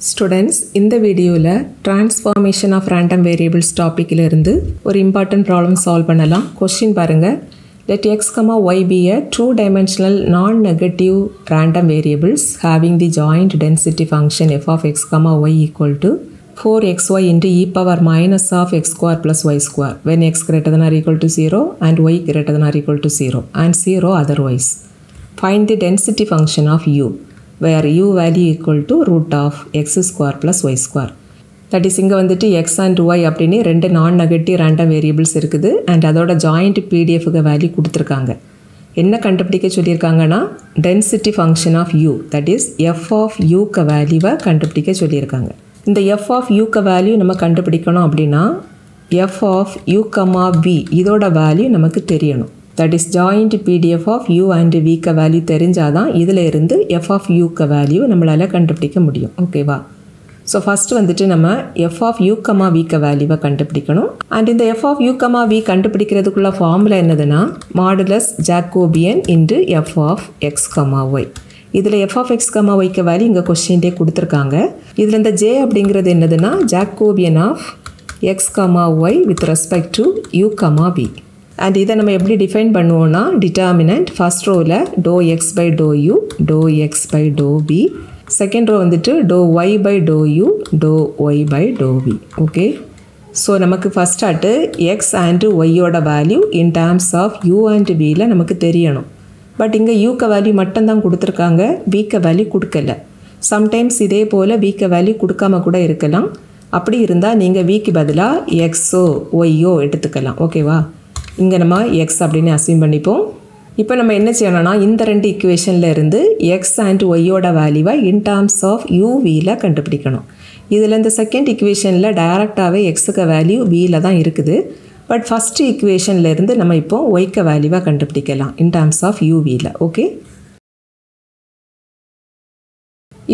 Students இந்த வீடியோவில் transformation of random variables டாப்பிக்கிலிருந்து ஒரு இம்பார்ட்டன்ட் ப்ராப்ளம் சால்வ் பண்ணலாம் கொஸ்டின் பாருங்கள் let X comma Y be a two dimensional non negative random variables having the joint density function F of X comma Y equal to four X Y into E power minus of X square plus Y square when X greater than or equal to zero and Y greater than or equal to zero and zero otherwise find the density function of U where u value equal to root of x square plus y square. That is இங்கே வந்துட்டு X and Y அப்படின்னு ரெண்டு non negative random variables இருக்குது. And அதோட joint பிடிஎஃப்க்கு value கொடுத்துருக்காங்க. என்ன கண்டுபிடிக்க சொல்லியிருக்காங்கன்னா density function of U that is F of யூக்க வேல்யூவை கண்டுபிடிக்க சொல்லியிருக்காங்க. இந்த எஃப் ஆஃப் யூக்க வேல்யூ நம்ம கண்டுபிடிக்கணும் அப்படின்னா f of u comma v இதோட வேல்யூ நமக்கு தெரியணும். That is joint PDF of u and விக்க வேல்யூ தெரிஞ்சால் தான் இதில் இருந்து எஃப் ஆஃப் யூக்க வேல்யூ நம்மளால் கண்டுபிடிக்க முடியும். ஓகேவா ஸோ ஃபஸ்ட்டு வந்துட்டு நம்ம எஃப் ஆஃப் யூ கமா விக்க வேல்யூவை கண்டுபிடிக்கணும். அண்ட் இந்த f of u comma v கண்டுபிடிக்கிறதுக்குள்ள formula என்னதுன்னா modulus Jacobian into f of x comma y இதில் எஃப் ஆஃப் எக்ஸ் கமா ஒய்க்க வேல்யூ இங்கே கொஸ்டின்லேயே கொடுத்துருக்காங்க. இதில் இந்த ஜே அப்படிங்கிறது என்னதுன்னா Jacobian of x comma y with respect to u comma v and இதை நம்ம எப்படி டிஃபைன் பண்ணுவோம்னா determinant first ரோவில் do x by do u do x by do v second row வந்துட்டு do y by do u do y by do v okay so நமக்கு first ஆட்டு X and ஒய்யோட value in terms of u and பியில் நமக்கு தெரியணும். But இங்கே யூக்க value மட்டும்தான் கொடுத்துருக்காங்க வீக்க வேல்யூ கொடுக்கல. சம்டைம்ஸ் இதே போல் வீக்க வேல்யூ கொடுக்காம கூட இருக்கலாம். அப்படி இருந்தால் நீங்கள் வீக்கு பதிலாக எக்ஸோ ஒய்யோ எடுத்துக்கலாம். ஓகேவா இங்கே நம்ம எக்ஸ் அப்படின்னு அசியூம் பண்ணிப்போம். இப்போ நம்ம என்ன செய்யணும்னா இந்த ரெண்டு இக்குவேஷனில் இருந்து எக்ஸ் அண்ட் ஒய்யோட வேல்யூவை இன் டேர்ம்ஸ் ஆஃப் யூவியில் கண்டுபிடிக்கணும். இதில் இந்த செகண்ட் இக்குவேஷனில் டைரெக்டாகவே எக்ஸுக்கு வேல்யூ வியில் தான் இருக்குது. பட் ஃபஸ்ட்டு இக்குவேஷன்லேருந்து நம்ம இப்போ ஒய்க்க வேல்யூவாக கண்டுபிடிக்கலாம் இன் டேர்ம்ஸ் ஆஃப் யூவியில் ஓகே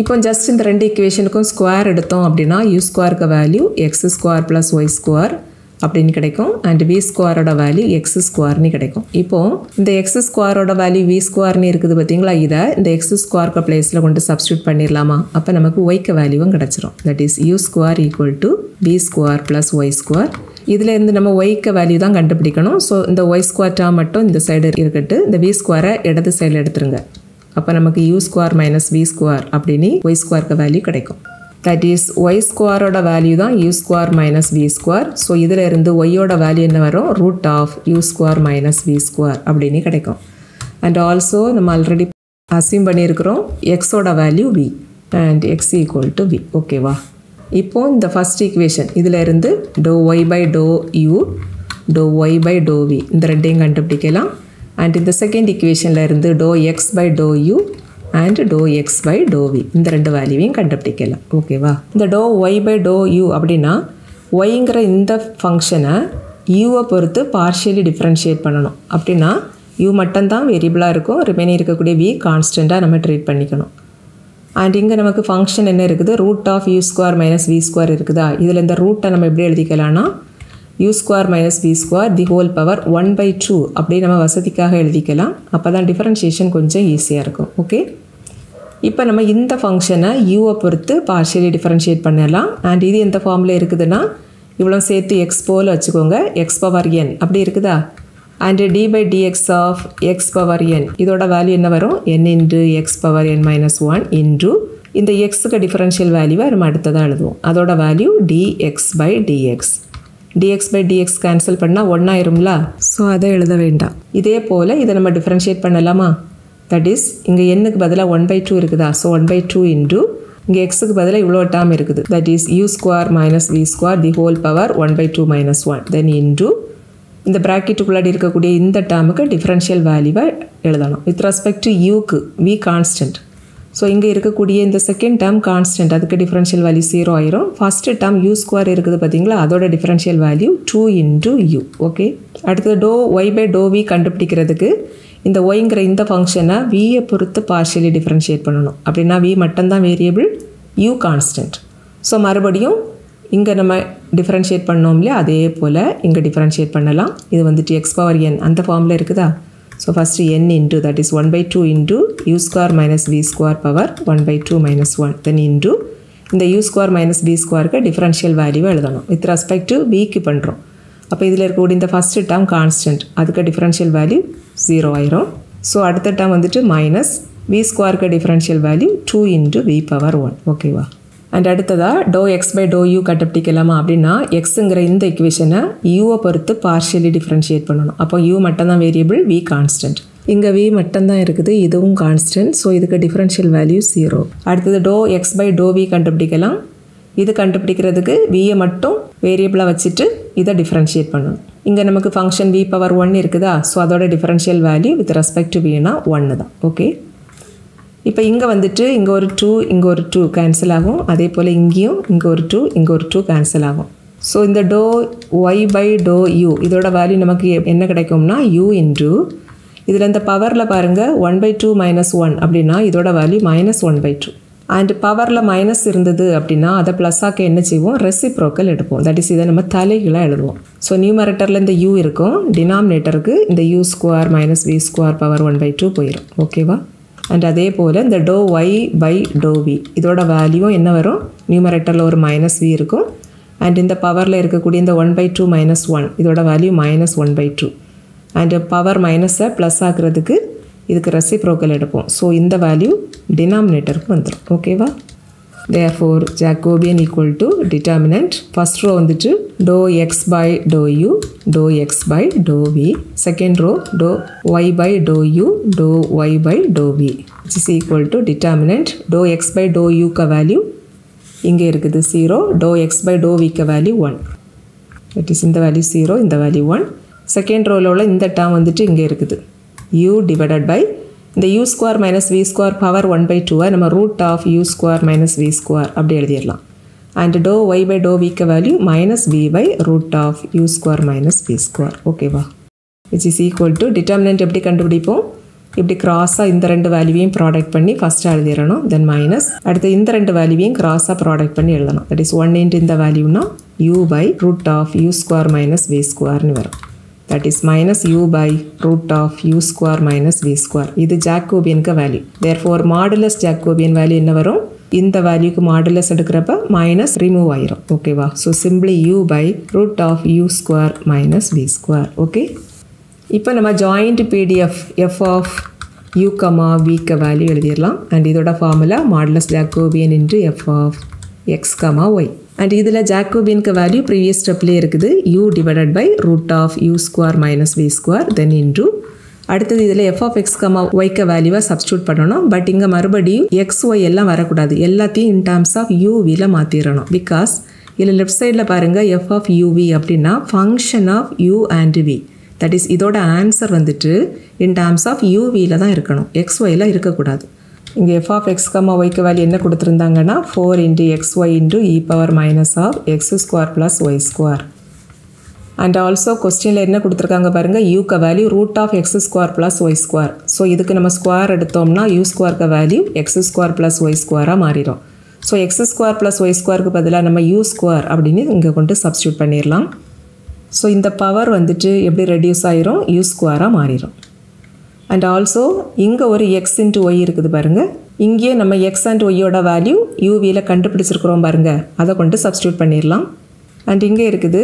இப்போ ஜஸ்ட் இந்த ரெண்டு இக்குவேஷனுக்கும் ஸ்கொயர் எடுத்தோம் அப்படின்னா யூ ஸ்கொயருக்கு value x square plus y square அப்படின்னு கிடைக்கும். அண்ட் வி ஸ்கொயரோட வேல்யூ எக்ஸ் ஸ்கொயர்னு கிடைக்கும். இப்போது இந்த எக்ஸ் ஸ்கொயரோட வேல்யூ வி ஸ்கொயர்னு இருக்குது பார்த்தீங்களா? இதை இந்த எக்ஸ் ஸ்கொயர்க்கு பிளேஸில் கொண்டு சப்ஸ்டியூட் பண்ணிடலாமா அப்போ நமக்கு ஒய்க்க வேல்யூவும் கிடச்சிரும். That is u square equal to v square plus y square இதுலேருந்து நம்ம ஒய்க்கு வேல்யூ தான் கண்டுபிடிக்கணும். ஸோ இந்த ஒய் ஸ்கொயர் டேர்ம் மட்டும் இந்த சைடு இருக்கட்டு இந்த வி ஸ்கொயரை இடது சைடில் எடுத்துருங்க. அப்போ நமக்கு u square minus v square அப்படின்னு ஒய் ஸ்கொயருக்கு வேல்யூ கிடைக்கும். தட் இஸ் ஒய் ஸ்கொயரோட வேல்யூ தான் u square minus v square so இதில் இருந்து ஒய்யோட வேல்யூ என்ன வரும்? Root of u square minus v square அப்படின்னு கிடைக்கும். அண்ட் ஆல்சோ நம்ம ஆல்ரெடி அசியூம் பண்ணியிருக்கிறோம் எக்ஸோட value v and x equal to v? ஓகேவா இப்போது இந்த ஃபஸ்ட் ஈக்குவேஷன் இதில் இருந்து do y by do u do y by do v இந்த ரெண்டையும் கண்டுபிடிக்கலாம். அண்ட் இந்த செகண்ட் ஈக்குவேஷனில் இருந்து do x by do u and do x by do v இந்த ரெண்டு வேல்யூவையும் கண்டுபிடிக்கலாம். ஓகேவா இந்த do y by do u அப்படின்னா ஒய்ங்கிற இந்த ஃபங்க்ஷனை யூவை பொறுத்து பார்ஷியலி டிஃப்ரென்ஷியேட் பண்ணணும். அப்படின்னா யூ மட்டும்தான் வேரியபிளாக இருக்கும். ரிமைனிங் இருக்கக்கூடிய வி கான்ஸ்டண்ட்டாக நம்ம ட்ரீட் பண்ணிக்கணும். அண்ட் இங்கே நமக்கு ஃபங்க்ஷன் என்ன இருக்குது? Root of u square minus v square இருக்குதா? இதில் இந்த ரூட்டை நம்ம எப்படி எழுதிக்கலாம்னா u square minus v square the whole power one by two அப்படி நம்ம வசதிக்காக எழுதிக்கலாம். அப்போ தான் டிஃபரன்ஷியேஷன் கொஞ்சம் ஈஸியாக இருக்கும். ஓகே இப்போ நம்ம இந்த ஃபங்க்ஷனை யூவை பொறுத்து பார்ஷியலி டிஃபரன்ஷியேட் பண்ணிடலாம் அண்ட் இது எந்த ஃபார்மில் இருக்குதுன்னா இவ்வளோ சேர்த்து எக்ஸ் போல் வச்சுக்கோங்க. எக்ஸ் பவர் என் அப்படி இருக்குதா? And d by dx of x power n இதோட வேல்யூ என்ன வரும்? N into x power n minus one into இந்த எக்ஸுக்கு டிஃபரன்ஷியல் வேல்யூவை நம்ம அடுத்ததாக எழுதுவோம். அதோட value dx by dx dx by dx cancel பண்ணால் ஒன்றாயிரும்ல ஸோ அதை எழுத வேண்டாம். இதே போல் இதை நம்ம டிஃப்ரென்ஷியேட் பண்ணலாமா? தட் இஸ் இங்கே எண்ணுக்கு பதிலாக ஒன் பை டூ இருக்குதா? So one by two into இங்கே எக்ஸுக்கு பதிலாக இவ்வளோ டேம் இருக்குது. That is u square minus v square the whole power one by two minus one then into இந்த ப்ராக்கெட்டுக்குள்ளாடி இருக்கக்கூடிய இந்த டேமுக்கு டிஃப்ரென்ஷியல் வேல்யூவை எழுதணும் வித் ரெஸ்பெக்ட் டு யூக்கு வி கான்ஸ்டன்ட் ஸோ இங்கே இருக்கக்கூடிய இந்த செகண்ட் டேர்ம் கான்ஸ்டன்ட் அதுக்கு டிஃபரன்ஷியல் வேல்யூ ஜீரோ ஆயிரும். ஃபஸ்ட்டு டேர்ம் யூ ஸ்கொயர் இருக்குது பார்த்தீங்களா அதோட differential value two into u okay அடுத்தது do y by do v கண்டுபிடிக்கிறதுக்கு இந்த ஒய்ங்கிற இந்த ஃபங்க்ஷனை வியை பொறுத்து பார்ஷியலி டிஃப்ரென்ஷியேட் பண்ணணும். அப்படின்னா வி மட்டும்தான் வேரியபிள் யூ கான்ஸ்டன்ட் ஸோ மறுபடியும் இங்கே நம்ம டிஃப்ரென்ஷியேட் பண்ணோம் இல்லையா? அதே போல் இங்கே டிஃப்ரென்ஷியேட் பண்ணலாம். இது வந்துட்டு எக்ஸ் பவர் என் அந்த ஃபார்மில் இருக்குதா? So first n into that is one by two into u square minus v square power one by two minus one then into இந்த யூ ஸ்கொயர் மைனஸ் பி ஸ்கொயருக்கு டிஃபரன்ஷியல் வேல்யூ எழுதணும். With respect to விக்கு பண்ணுறோம் அப்போ இதில் இருக்கக்கூடிய இந்த first term constant அதுக்கு டிஃபரன்ஷியல் வேல்யூ ஜீரோ ஆயிரும். ஸோ அடுத்த டேர்ம் வந்துட்டு மைனஸ் வி ஸ்கொயருக்கு differential value two into v power one ஓகேவா அண்ட் அடுத்ததாக do x by do u கண்டுபிடிக்கலாமா அப்படின்னா எக்ஸுங்கிற இந்த இக்குவேஷனை யூவை பொறுத்து பார்ஷியலி டிஃப்ரென்ஷியேட் பண்ணணும். அப்போ யூ மட்டும்தான் வேரியபிள் வி கான்ஸ்டன்ட் இங்கே வி மட்டும்தான் இருக்குது இதுவும் கான்ஸ்டன்ட் ஸோ இதுக்கு டிஃப்ரென்ஷியல் வேல்யூ ஜீரோ அடுத்தது do x by do v கண்டுபிடிக்கலாம். இது கண்டுபிடிக்கிறதுக்கு வியை மட்டும் வேரியபிளாக வச்சுட்டு இதை டிஃப்ரென்ஷியேட் பண்ணணும். இங்கே நமக்கு ஃபங்க்ஷன் வி பவர் ஒன் இருக்குதா? ஸோ அதோட differential value with respect to வினா ஒன்று தான். ஓகே இப்போ இங்கே வந்துட்டு இங்கே ஒரு டூ இங்கே ஒரு டூ கேன்சல் ஆகும். அதே போல் இங்கேயும் இங்கே ஒரு டூ இங்கே ஒரு டூ கேன்சல் ஆகும். ஸோ இந்த do y by do u இதோட வேல்யூ நமக்கு என்ன கிடைக்கும்னா யூ இன்ட்ரூ இதில் இந்த பவரில் பாருங்கள் one by two minus one அப்படின்னா இதோட value minus one by two and பவரில் மைனஸ் இருந்தது அப்படின்னா அதை ப்ளஸ்ஸாக்க என்ன செய்வோம்? ரெசிப்ரோக்கல் எடுப்போம். தட் இஸ் இதை நம்ம தலைகளாக எழுதுவோம். ஸோ நியூமரேட்டரில் இந்த யூ இருக்கும். டினாமினேட்டருக்கு இந்த u square minus v square power one by two போயிடும் ஓகேவா அண்ட் அதே போல் இந்த do y by do v இதோட வேல்யூவும் என்ன வரும்? நியூமரேட்டரில் ஒரு மைனஸ் வி இருக்கும். அண்ட் இந்த பவரில் இருக்கக்கூடிய இந்த one by two minus one இதோட value minus one by two and power மைனஸை ப்ளஸ் ஆகுறதுக்கு இதுக்கு ரெசிப்ரோக்கல் எடுப்போம். ஸோ இந்த வேல்யூ டினாமினேட்டருக்கு வந்துடும் ஓகேவா therefore Jacobian equal to determinant first row வந்துட்டு doh x by doh u doh x by doh v second row doh y by doh u doh y by doh v it's is equal to determinant doh x by doh யூக்க value இங்கே இருக்குது zero doh x by doh விக்க value one it is இந்த value zero இந்த value one second ரோவில் உள்ள இந்த term வந்துட்டு இங்கே இருக்குது. யூ டிவைடட் பை இந்த u square minus v square power one by டூவை நம்ம root of u square minus v square அப்படி எழுதிடலாம். And doh y by doh விக்க value minus v by root of u square minus v square ஓகேவா which is equal to determinant எப்படி கண்டுபிடிப்போம்? இப்படி கிராஸாக இந்த ரெண்டு வேல்யூவையும் ப்ராடக்ட் பண்ணி ஃபஸ்ட்டு எழுதிடணும் தென் மைனஸ் அடுத்து இந்த ரெண்டு வேல்யூவையும் கிராஸாக ப்ராடக்ட் பண்ணி எழுதணும். தட் இஸ் ஒன் இன்ட்டு இந்த வேல்யூனா u by root of u square minus v ஸ்கொயர்னு வரும். That is minus u by root of u square minus v square. இது ஜாக்கோபியனுக்கு value therefore modulus Jacobian value என்ன வரும்? இந்த வேல்யூக்கு மாடுலஸ் எடுக்கிறப்ப மைனஸ் ரிமூவ் ஆயிரும். ஓகேவா so simply u by root of u square minus v square okay இப்போ நம்ம joint PDF f of u comma விக்க வேல்யூ எழுதிடலாம். அண்ட் இதோட formula modulus Jacobian into f of x comma y and இதில் ஜாக்கோபியனுக்கு value previous ஸ்டெப்லேயே இருக்குது. U divided by root of u square minus v square then into அடுத்தது இதில் F of X comma ஒய்க்க வேல்யூவாக சப்ஸ்டியூட் பண்ணணும். பட் இங்கே மறுபடியும் எக்ஸ் ஒய் எல்லாம் வரக்கூடாது. எல்லாத்தையும் இன் டேர்ம்ஸ் ஆஃப் யூவியில் மாற்றிடணும் பிகாஸ் இதில் லெஃப்ட் சைடில் பாருங்கள் எஃப் ஆஃப் யூவி அப்படின்னா function of u and v that is இதோட ஆன்சர் வந்துட்டு இன் டேர்ம்ஸ் ஆஃப் யூவியில் தான் இருக்கணும். எக்ஸ் ஒயில் இருக்கக்கூடாது. இங்கே எஃப் ஆஃப் எக்ஸ் கம்மா ஒய்க்கு வேல்யூ என்ன கொடுத்துருந்தாங்கன்னா four into x y into e power minus of x square plus y square and also கொஸ்டினில் என்ன கொடுத்துருக்காங்க பாருங்கள் யூக்க value root of x square plus y square so இதுக்கு நம்ம ஸ்கொயர் எடுத்தோம்னா u ஸ்கொயர்க்க value x square plus y ஸ்கொயராக மாறிடும் so x square plus y ஸ்கொயருக்கு பதிலாக நம்ம யூ ஸ்கொயர் அப்படின்னு இங்கே கொண்டு சப்ஸ்டியூட் பண்ணிடலாம் ஸோ இந்த பவர் வந்துட்டு எப்படி ரெடியூஸ் ஆயிரும்? யூ ஸ்கொயராக மாறிடும் அண்ட் ஆல்சோ இங்கே ஒரு எக்ஸ் இன்ட்டு ஒய் இருக்குது பாருங்கள் இங்கேயே நம்ம எக்ஸ் அண்ட் ஒய்யோட வேல்யூ யூவியில் கண்டுபிடிச்சிருக்கிறோம் பாருங்கள் அதை கொண்டு சப்ஸ்டியூட் பண்ணிடலாம். அண்ட் இங்கே இருக்குது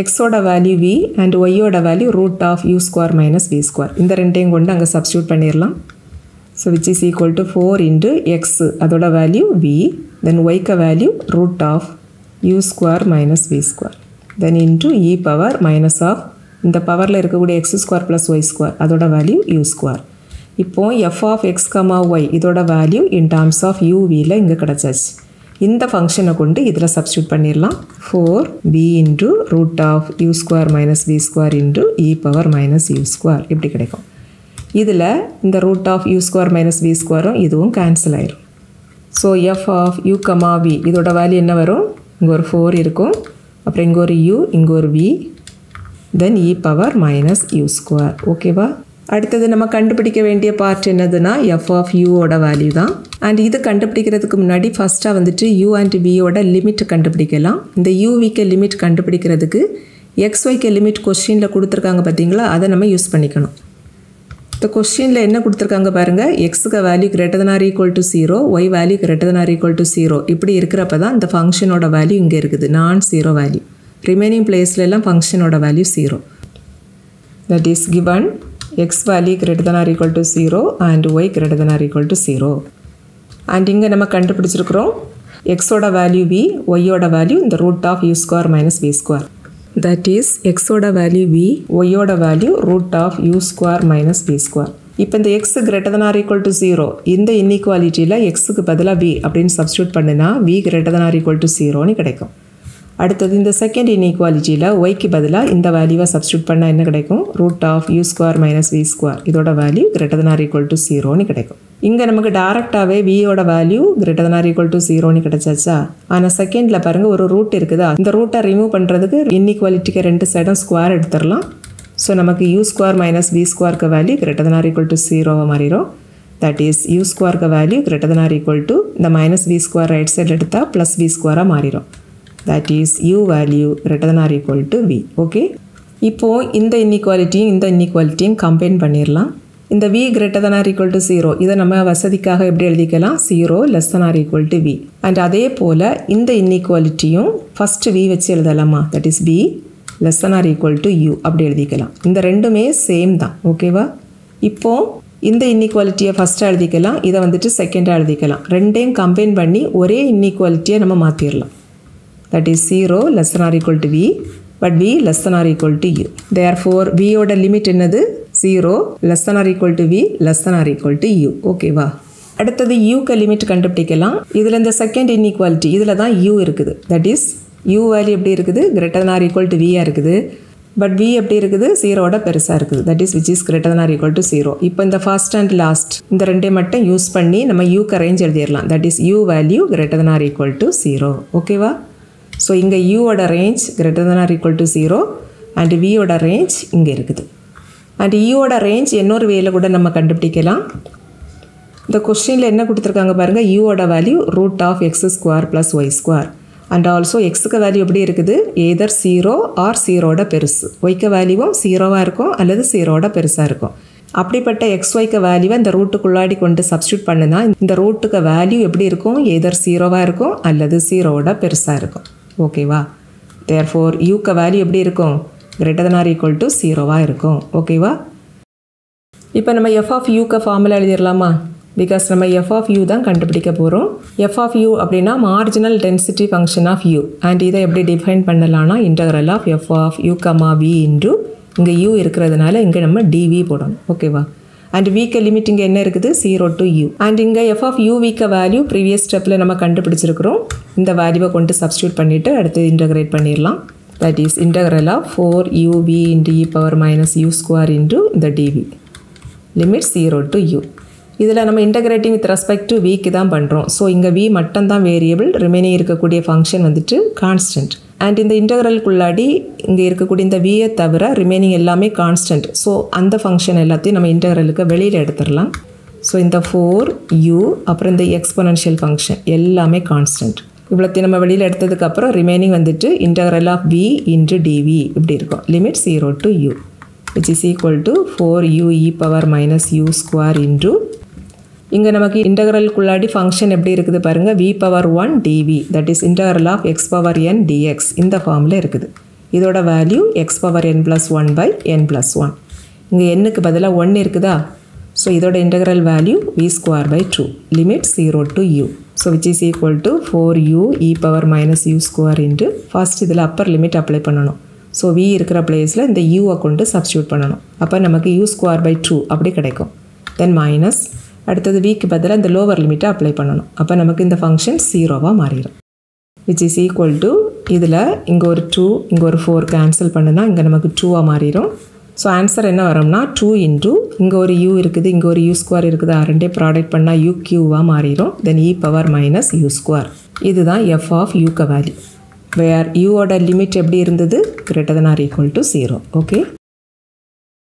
எக்ஸோட வேல்யூ வி அண்ட் ஒய்யோட value root of u square minus v square இந்த ரெண்டையும் கொண்டு அங்கே சப்ஸ்டியூட் பண்ணிடலாம். So which is equal to four into x அதோட value v then ஒய்க்க value root of u square minus v square then into e power minus of இந்த பவரில் இருக்கக்கூடிய x square plus y square அதோட value u square இப்போது f of x comma y இதோட value in terms of யூவியில் இங்கே கிடச்சாச்சு. இந்த ஃபங்க்ஷனை கொண்டு இதில் சப்ஸ்டியூட் பண்ணிடலாம். Four v into root of u square minus v square into e power minus u square இப்படி கிடைக்கும். இதில் இந்த root of u square minus v ஸ்கொயரும் இதுவும் கேன்சல் ஆயிரும். So f of u comma v இதோட வேல்யூ என்ன வரும்? இங்கே ஒரு ஃபோர் இருக்கும். அப்புறம் இங்கே ஒரு யூ இங்கே ஒரு v then e power minus u square ஓகேவா அடுத்தது நம்ம கண்டுபிடிக்க வேண்டிய பார்ட் என்னதுன்னா எஃப் ஆஃப் யூவோட வேல்யூ தான். அண்ட் இது கண்டுபிடிக்கிறதுக்கு முன்னாடி ஃபஸ்ட்டாக வந்துட்டு யூ அண்ட் பியோட லிமிட் கண்டுபிடிக்கலாம். இந்த யூவிக்கு லிமிட் கண்டுபிடிக்கிறதுக்கு எக்ஸ் ஒய்க்கு லிமிட் கொஸ்டினில் கொடுத்துருக்காங்க பார்த்தீங்களா அதை நம்ம யூஸ் பண்ணிக்கணும். இந்த கொஸ்டினில் என்ன கொடுத்துருக்காங்க பாருங்கள் எக்ஸுக்கு value greater than or equal to zero y value greater than or equal to zero இப்படி இருக்கிறப்ப தான் இந்த ஃபங்க்ஷனோட வேல்யூ இங்கே இருக்குது. நான் ஜீரோ வேல்யூ ரிமைனிங் பிளேஸ்லலாம் ஃபங்க்ஷனோட value zero that is given x value greater than or equal to zero and y greater than or equal to zero and இங்கே நம்ம கண்டுபிடிச்சிருக்கிறோம். எக்ஸோட வேல்யூ வி ஒய்யோட வேல்யூ இந்த root of u square minus v square that is எக்ஸோட value v ஒய்யோட value root of u square minus b square இப்போ இந்த x greater than or equal to zero இந்த இன்இக்வாலிட்டியில் எக்ஸுக்கு பதிலாக வி அப்படின்னு சப்ஸ்டியூட் பண்ணினா v greater than or equal to ஜீரோன்னு கிடைக்கும். அடுத்தது இந்த செகண்ட் இன்இக்வாலிட்டியில் ஒய்க்கு பதிலாக இந்த வேல்யூவை சப்ஸ்டியூட் பண்ணால் என்ன கிடைக்கும்? Root of u square minus v square இதோட value greater than or equal to ஜீரோன்னு கிடைக்கும். இங்கே நமக்கு டேரெக்டாகவே வியோட value greater than or equal to ஜீரோன்னு கிடைச்சாச்சா? ஆனால் செகண்டில் பாருங்கள் ஒரு ரூட் இருக்குதா? இந்த ரூட்டை ரிமூவ் பண்ணுறதுக்கு இன்இக்வாலிட்டிக்கு ரெண்டு சைடும் ஸ்கொயர் எடுத்துடலாம். ஸோ நமக்கு யூ ஸ்கொயர் மைனஸ் வி ஸ்கொயருக்கு value greater than or equal to ஜீரோவை மாறிடும் தட் இஸ் யூ ஸ்கொயருக்கு value greater than or equal to இந்த minus v square right side எடுத்தால் ப்ளஸ் வி ஸ்கொயராக மாறிடும் that is u value greater than or equal to v. இப்போது இந்த இன்இக்வாலிட்டியும் இந்த இன்இக்வாலிட்டியும் கம்பைன் பண்ணிடலாம் இந்த v greater than or equal to zero இதை நம்ம வசதிக்காக எப்படி எழுதிக்கலாம்? Zero less than or equal to v and அதே போல் இந்த இன்இக்வாலிட்டியும் ஃபஸ்ட்டு வி வச்சு எழுதலாமா? That is b less than or equal to u அப்படி எழுதிக்கலாம். இந்த ரெண்டுமே சேம் தான். ஓகேவா இப்போது இந்த இன்இக்வாலிட்டியை ஃபஸ்ட்டாக எழுதிக்கலாம். இதை வந்துட்டு செகண்டாக எழுதிக்கலாம். ரெண்டையும் கம்பைன் பண்ணி ஒரே இன்இக்வாலிட்டியை நம்ம மாற்றிடலாம் that is 0 less than or equal to v but v less than or equal to u. Therefore v ஓட லிமிட் என்னது? 0 less than or equal to v less than or equal to u. ஓகேவா அடுத்தது யூக்கு limit கண்டுபிடிக்கலாம். இதில் இந்த second inequality இதில் தான் you இருக்குது. தட் இஸ் யூ வேல்யூ எப்படி இருக்குது? Greater than or equal to இருக்குது. பட் வி எப்படி இருக்குது? ஜீரோட பெருசாக இருக்குது. That is which is greater than or equal to zero இப்போ இந்த ஃபர்ஸ்ட் அண்ட் லாஸ்ட் இந்த ரெண்டே மட்டும் யூஸ் பண்ணி நம்ம யூக்கு அரேஞ்ச் எழுதிடலாம். That is u value greater than or equal to zero ஓகேவா ஸோ இங்கே யூவோட range greater than or equal to zero and வியோட range இங்கே இருக்குது. அண்ட் யூவோட ரேஞ்ச் இன்னொரு வேயில் கூட நம்ம கண்டுபிடிக்கலாம். இந்த கொஸ்டினில் என்ன கொடுத்துருக்காங்க பாருங்கள் யூவோட value root of x square plus y square and also எக்ஸுக்கு வேல்யூ எப்படி இருக்குது? ஏதர் ஸீரோ ஆர் ஜீரோட பெருசு. ஒய்க்கு வேல்யூவும் ஸீரோவாக இருக்கும் அல்லது ஜீரோட பெருசாக இருக்கும். அப்படிப்பட்ட எக்ஸ் ஒய்க்கு வேல்யூவை இந்த ரூட்டுக்குள்ளாடி கொண்டு சப்ஸ்டியூட் பண்ணுனா இந்த ரூட்டுக்கு வேல்யூ எப்படி இருக்கும்? ஏதர் ஸீரோவாக இருக்கும் அல்லது ஜீரோவோட பெருசாக இருக்கும். ஓகேவா? தேர் ஃபோர் யூக்க வேல்யூ எப்படி இருக்கும்? Greater than or equal to ஜீரோவாக இருக்கும். ஓகேவா? இப்போ நம்ம எஃப் ஆஃப் யூக்க ஃபார்முலா எழுதிடலாமா பிகாஸ் நம்ம எஃப் ஆஃப் யூ தான் கண்டுபிடிக்க போகிறோம் எஃப் ஆஃப் யூ அப்படின்னா marginal density function of u and இதை எப்படி டிஃபைன் பண்ணலாம்னா integral of f of u comma v into இங்கே யூ இருக்கிறதுனால இங்கே நம்ம டிவி போடணும். ஓகேவா? அண்ட் வீக்க லிமிட் இங்கே என்ன இருக்குது? ஜீரோ டு யூ அண்ட் இங்கே எஃப் ஆஃப் யூ வீக்க வேல்யூ ப்ரீவியஸ் ஸ்டெப்பில் நம்ம கண்டுபிடிச்சிருக்கிறோம். இந்த வேல்யூவை கொண்டு சப்ஸ்டியூட் பண்ணிவிட்டு அடுத்து இன்டகிரேட் பண்ணிடலாம் that is integral of four u v into e power minus u square into இந்த dv limit zero to u இதில் நம்ம இன்டகிரேட்டிங் வித் ரெஸ்பெக்ட் டு வீக்கு தான் பண்ணுறோம் ஸோ இங்கே வி மட்டும்தான் வேரியபிள் ரிமைனிங் இருக்கக்கூடிய ஃபங்க்ஷன் வந்துட்டு கான்ஸ்டன்ட் அண்ட் இந்த இன்டகரலுக்குள்ளாடி இங்கே இருக்கக்கூடிய இந்த வியை தவிர ரிமைனிங் எல்லாமே கான்ஸ்டன்ட் ஸோ அந்த ஃபங்க்ஷன் எல்லாத்தையும் நம்ம இன்டகரலுக்கு வெளியில் எடுத்துடலாம். ஸோ இந்த ஃபோர் யூ அப்புறம் இந்த எக்ஸ்பனன்ஷியல் ஃபங்க்ஷன் எல்லாமே கான்ஸ்டன்ட் இவ்வளோத்தையும் நம்ம வெளியில் எடுத்ததுக்கப்புறம் ரிமைனிங் வந்துட்டு integral of v into dv இப்படி இருக்கும். Limit zero to u which is equal to four u e power minus u square into இங்கே நமக்கு இன்டகரலுக்குள்ளாடி ஃபங்க்ஷன் எப்படி இருக்குது பாருங்கள் v power one dv that is integral of x power n dx இந்த ஃபார்மில் இருக்குது. இதோட value x power n plus one by n plus one இங்கே எண்ணுக்கு பதிலாக ஒன் இருக்குதா? ஸோ இதோட integral value v square by two limit zero to u so which is equal to four u e power minus u square into first இதில் upper limit apply பண்ணணும். So v இருக்கிற பிளேஸில் இந்த யூவை கொண்டு substitute பண்ணணும். அப்போ நமக்கு யூ ஸ்கொயர் பை டூ அப்படி கிடைக்கும். தென் மைனஸ் அடுத்தது விக்கு பதிலாக இந்த லோவர் லிமிட்டை அப்ளை பண்ணணும். அப்போ நமக்கு இந்த ஃபங்க்ஷன் ஜீரோவாக மாறிடும் விச் இஸ் ஈக்குவல் டு இதில் இங்கே ஒரு டூ இங்கே ஒரு ஃபோர் கேன்சல் பண்ணுனா இங்கே நமக்கு டூவாக மாறிடும் ஸோ ஆன்சர் என்ன வரும்னா டூ இன்டூ இங்கே ஒரு யூ இருக்குது இங்கே ஒரு யூ ஸ்கொயர் இருக்குது. ரெண்டே ப்ராடக்ட் பண்ணால் யூ கியூவாக மாறிடும் then e power minus u square இதுதான் எஃப் ஆஃப் யூக்க வேல்யூ வேர் யூவோட லிமிட் எப்படி இருந்தது? Greater than or equal to zero okay